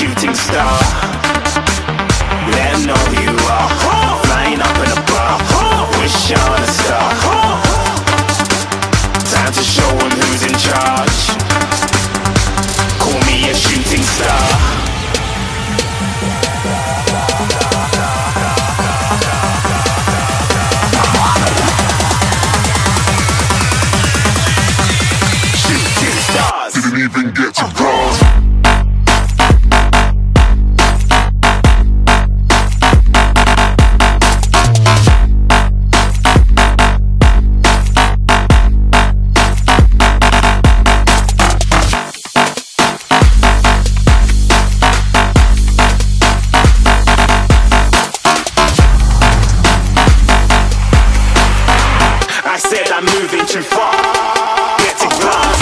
shooting star. Let them know who you are Flying up in a bar. Wish on a star. Time to show them who's in charge. Call me a shooting star. Even get to pause. said I'm moving too far. Getting blind.